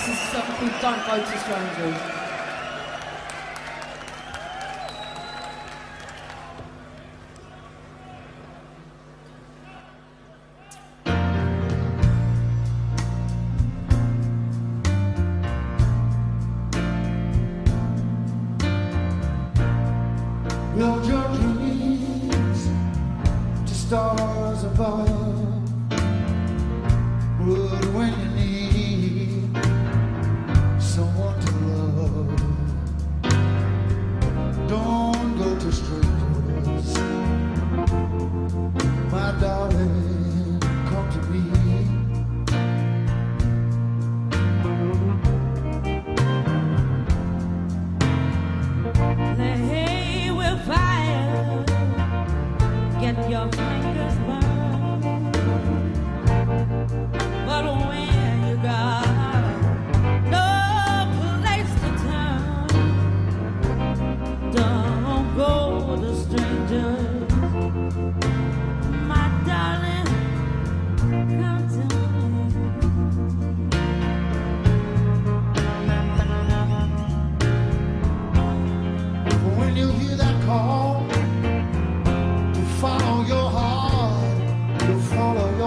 This is something don't go to strangers. Build your dreams to stars above. Would when Get your fingers burned. But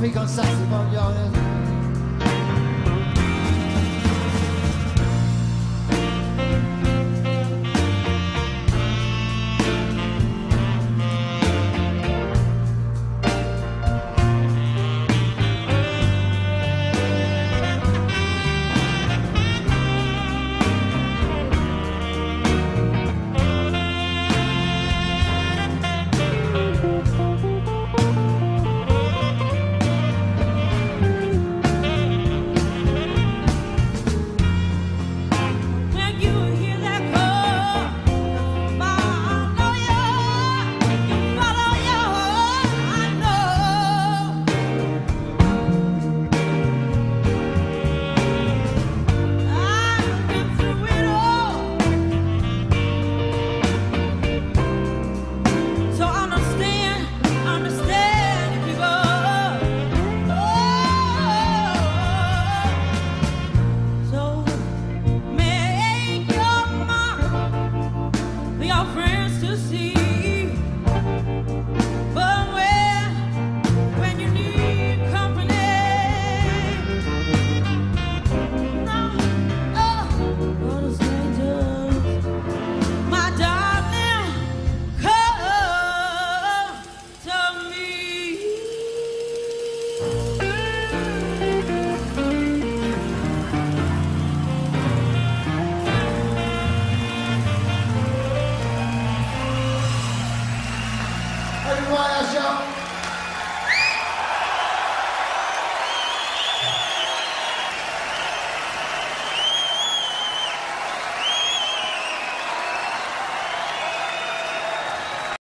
become Guaiajá.